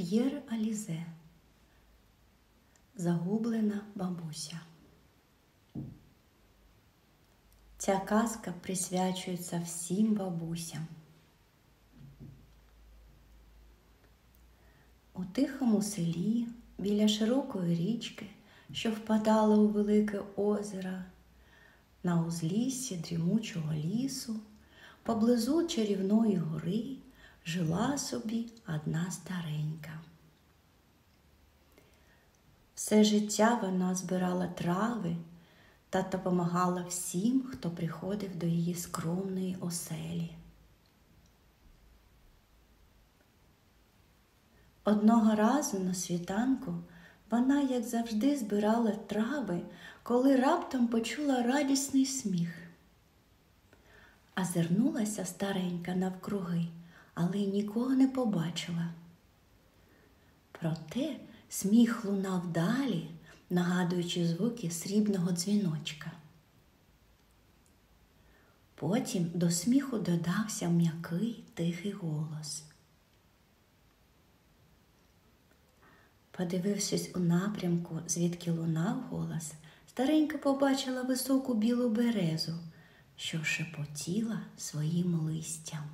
П'єр Алізе Загублена бабуся. Ця казка присвячується всім бабусям. У тихому селі біля широкої річки, що впадала у велике озеро, на узліссі дрімучого лісу, поблизу чарівної гори жила собі одна старенька. Все життя вона збирала трави та допомагала всім, хто приходив до її скромної оселі. Одного разу на світанку вона, як завжди, збирала трави, коли раптом почула радісний сміх. А зернулася старенька навкруги, але нікого не побачила. Проте сміх лунав далі, нагадуючи звуки срібного дзвіночка. Потім до сміху додався м'який тихий голос. Подивившись у напрямку, звідки лунав голос, старенька побачила високу білу березу, що шепотіла своїм листям.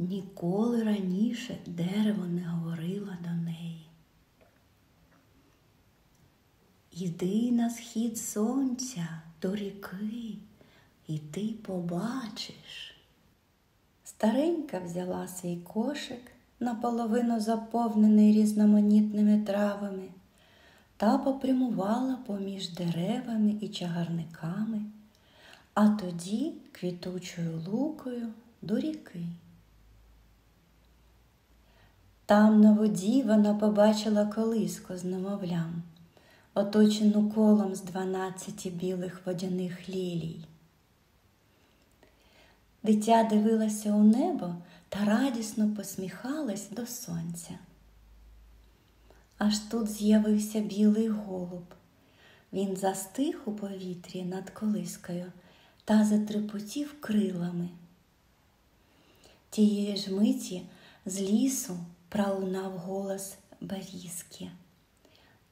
Ніколи раніше дерево не говорило до неї. Іди на схід сонця до ріки, і ти побачиш. Старенька взяла свій кошик, наполовину заповнений різноманітними травами, та попрямувала поміж деревами і чагарниками, а тоді квітучою лукою до ріки. Там на воді вона побачила колиску з немовлям, оточену колом з дванадцяти білих водяних лілій. Дитя дивилося у небо та радісно посміхалась до сонця. Аж тут з'явився білий голуб. Він застиг у повітрі над колискою та затрепотів крилами. Тієї ж миті з лісу пролунав голос Барізки.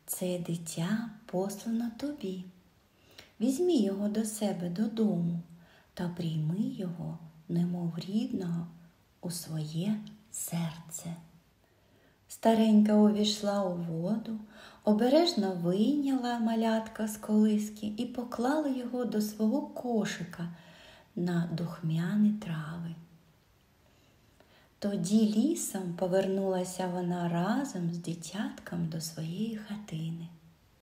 Це дитя послано тобі. Візьмі його до себе додому та прийми його, немов рідного, у своє серце. Старенька увійшла у воду, обережно вийняла малятка з колиски і поклала його до свого кошика на духмяні трави. Тоді лісом повернулася вона разом з дитятком до своєї хатини.